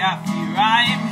after I am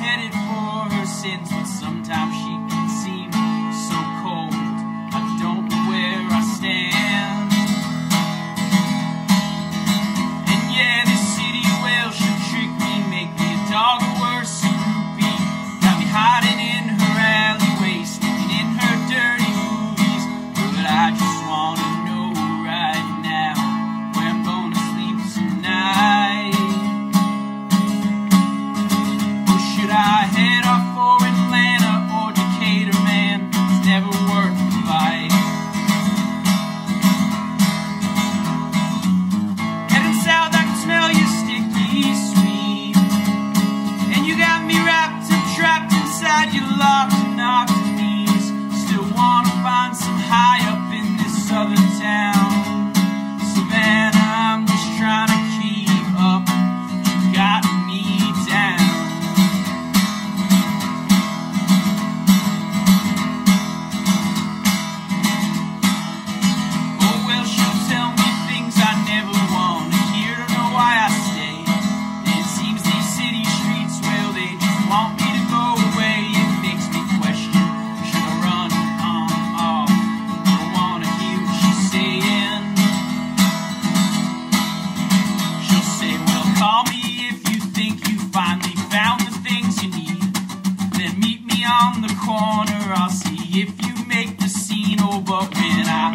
on the corner. I'll see if you make the scene over when I.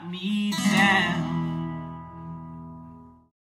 me down.